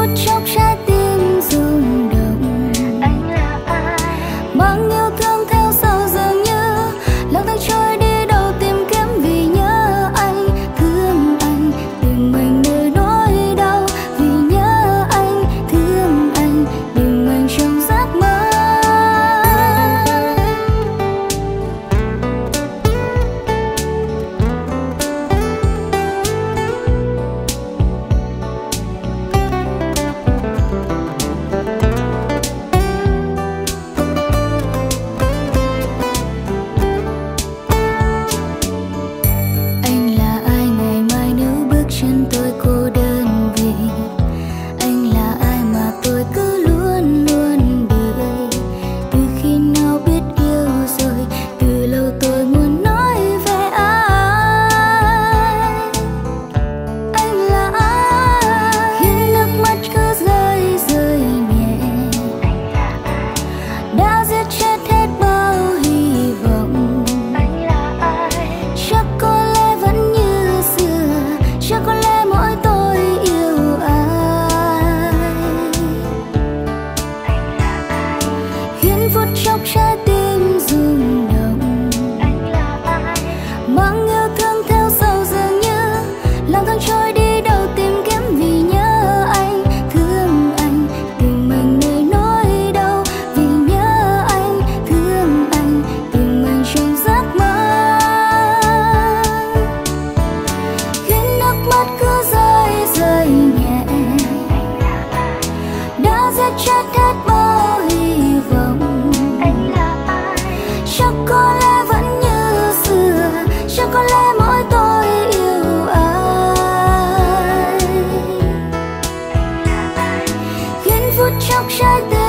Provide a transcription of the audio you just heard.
phút chốc trái tim 舍得。